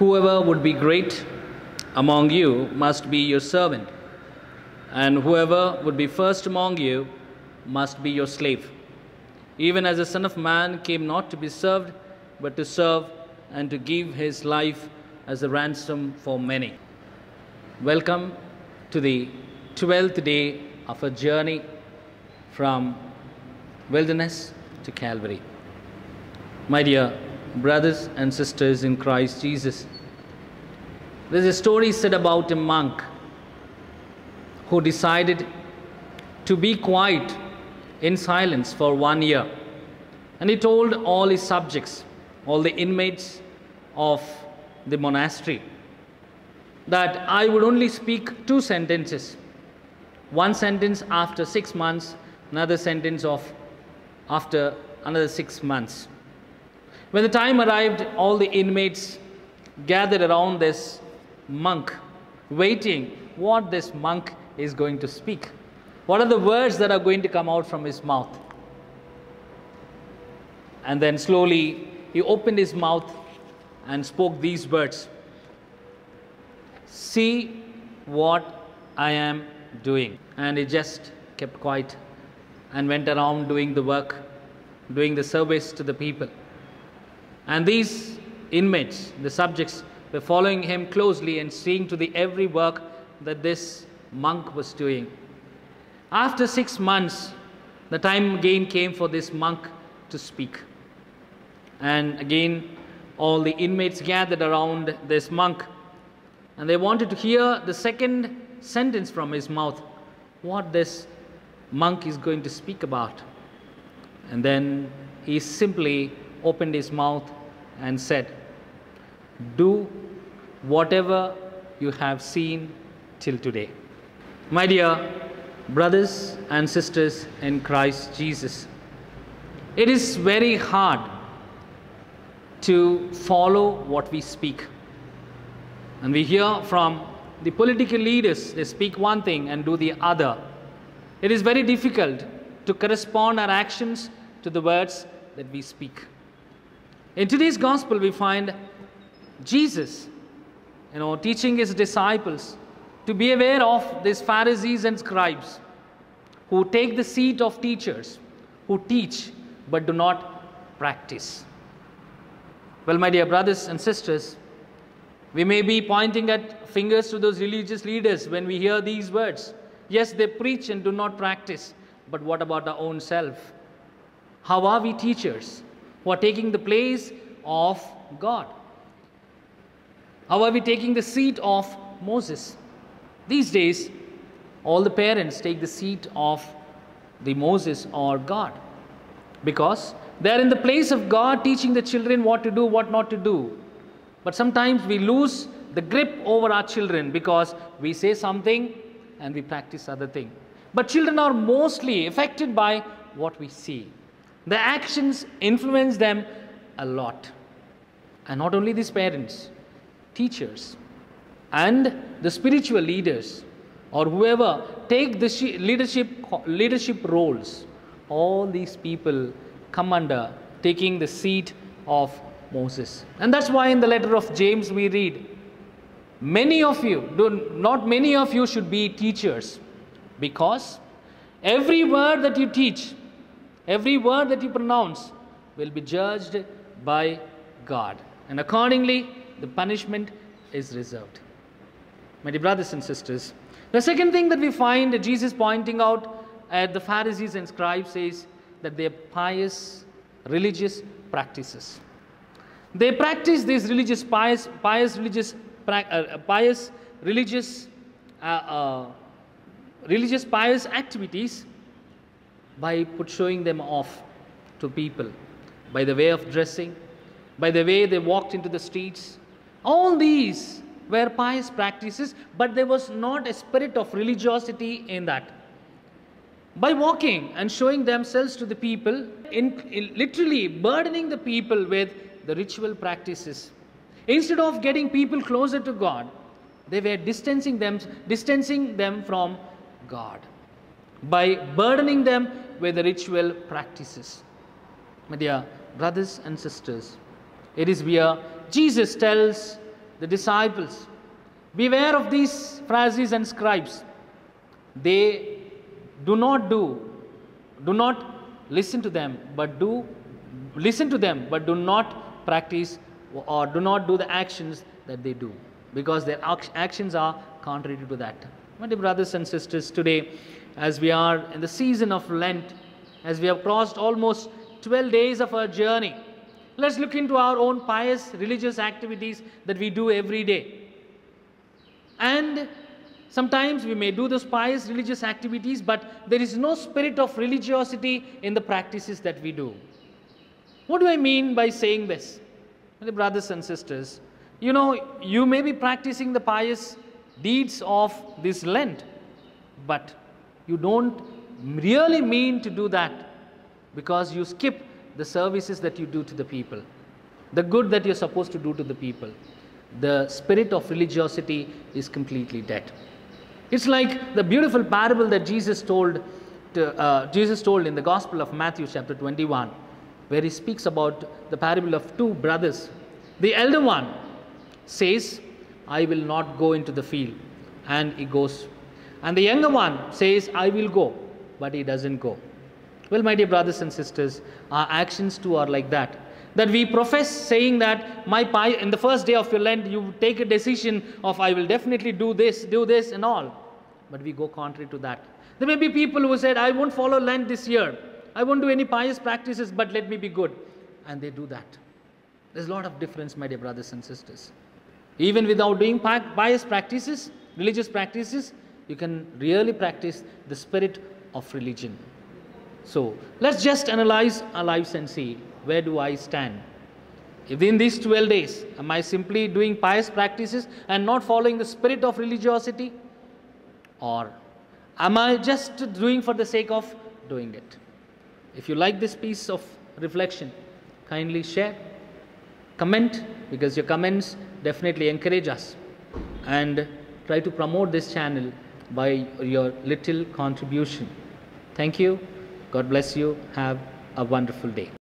Whoever would be great among you must be your servant, and whoever would be first among you must be your slave. Even as the Son of Man came not to be served, but to serve and to give his life as a ransom for many. Welcome to the 12th day of a journey from wilderness to Calvary. My dear brothers and sisters in Christ Jesus, there's a story said about a monk who decided to be quiet in silence for one year. And he told all his subjects, all the inmates of the monastery, that I would only speak two sentences. One sentence after six months, another sentence of after another six months. When the time arrived, all the inmates gathered around this monk, waiting what this monk is going to speak. What are the words that are going to come out from his mouth? And then slowly he opened his mouth and spoke these words See what I am doing. And he just kept quiet and went around doing the work, doing the service to the people. And these inmates, the subjects, were following him closely and seeing to the every work that this monk was doing. After six months, the time again came for this monk to speak. And again, all the inmates gathered around this monk and they wanted to hear the second sentence from his mouth what this monk is going to speak about. And then he simply opened his mouth and said, Do whatever you have seen till today. My dear brothers and sisters in Christ Jesus, it is very hard to follow what we speak. And we hear from the political leaders, they speak one thing and do the other. It is very difficult to correspond our actions to the words that we speak. In today's gospel, we find Jesus, you know, teaching his disciples to be aware of these Pharisees and scribes who take the seat of teachers, who teach but do not practice. Well, my dear brothers and sisters, we may be pointing at fingers to those religious leaders when we hear these words. Yes, they preach and do not practice, but what about our own self? How are we teachers who are taking the place of God? How are we taking the seat of Moses? These days, all the parents take the seat of the Moses or God because they are in the place of God teaching the children what to do, what not to do. But sometimes we lose the grip over our children because we say something and we practice other thing. But children are mostly affected by what we see. The actions influence them a lot. And not only these parents, teachers, and the spiritual leaders, or whoever take the leadership, leadership roles, all these people come under taking the seat of Moses. And that's why in the letter of James we read, many of you, not many of you should be teachers, because every word that you teach, every word that you pronounce will be judged by God. And accordingly, the punishment is reserved. My dear brothers and sisters, the second thing that we find Jesus pointing out at the Pharisees and scribes is that they are pious religious practices. They practice these religious pious, pious religious, uh, pious religious, uh, uh, religious pious activities by put showing them off to people by the way of dressing, by the way they walked into the streets. All these were pious practices, but there was not a spirit of religiosity in that. By walking and showing themselves to the people, in, in literally burdening the people with the ritual practices. Instead of getting people closer to God, they were distancing them, distancing them from God by burdening them with the ritual practices. My dear brothers and sisters, it is where Jesus tells the disciples. Beware of these Pharisees and scribes. They do not do, do not listen to them, but do listen to them, but do not practice or do not do the actions that they do because their actions are contrary to that. My dear brothers and sisters, today, as we are in the season of Lent, as we have crossed almost 12 days of our journey, let's look into our own pious religious activities that we do every day. And sometimes we may do those pious religious activities, but there is no spirit of religiosity in the practices that we do. What do I mean by saying this? My brothers and sisters, you know, you may be practicing the pious deeds of this Lent, but you don't really mean to do that because you skip the services that you do to the people, the good that you're supposed to do to the people. The spirit of religiosity is completely dead. It's like the beautiful parable that Jesus told, to, uh, Jesus told in the Gospel of Matthew, chapter 21, where he speaks about the parable of two brothers. The elder one says, I will not go into the field. And he goes. And the younger one says, I will go. But he doesn't go. Well, my dear brothers and sisters, our actions too are like that. That we profess saying that my in the first day of your Lent, you take a decision of I will definitely do this, do this, and all. But we go contrary to that. There may be people who said, I won't follow Lent this year. I won't do any pious practices, but let me be good. And they do that. There's a lot of difference, my dear brothers and sisters. Even without doing pious practices, religious practices, you can really practice the spirit of religion. So let's just analyze our lives and see where do I stand. Within these 12 days, am I simply doing pious practices and not following the spirit of religiosity? Or am I just doing for the sake of doing it? If you like this piece of reflection, kindly share, comment, because your comments definitely encourage us and try to promote this channel by your little contribution. Thank you. God bless you. Have a wonderful day.